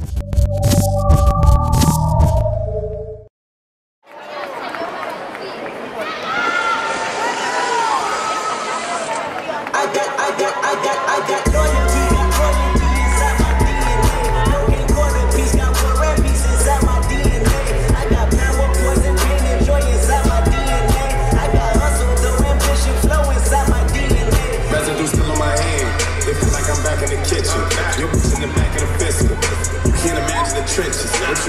I got, I got, I got, I got loyalty,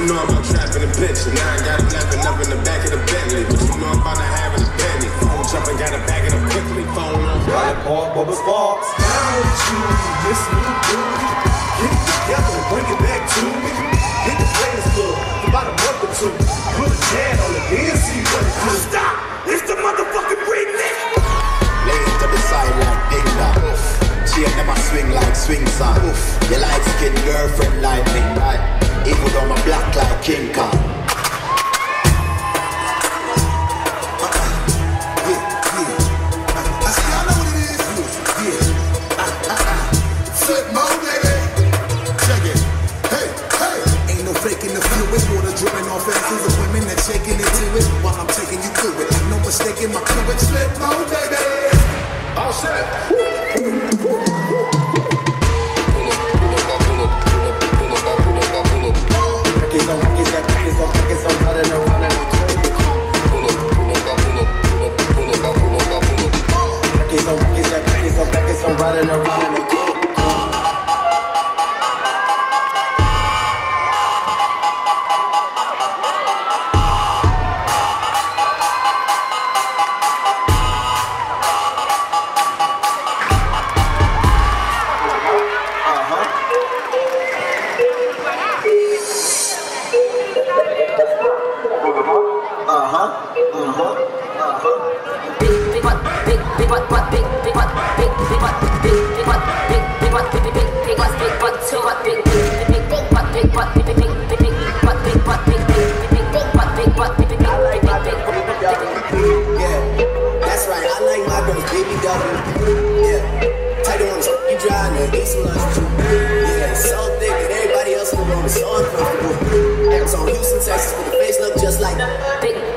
you know about trapping and? Now I got him lapping up in the back of the Bentley. What you know I'm about not having a penny? Phone jumping, got a bag of them quickly. Phone on. All bubble sparks. Down with you, this new dude. Get it together and bring it back to me. Hit the players club for about a month or two. Put a jam on it, then see what it do. Stop! It's the motherfucking remix. Lay it to the side like ding dong. Chain them a swing like swing song. You like skin girlfriend like me. Even though I'm black like King Kong. Flip mode, baby. Check it. Hey, hey. Ain't no faking the fluid. Water dripping off Yeah, that's right. I like my girls baby double. Yeah, tight ones, you dry and eat some lunch. Yeah, so thick that everybody else in the room is so uncomfortable. Eric's on Houston, Texas, but the face look just like.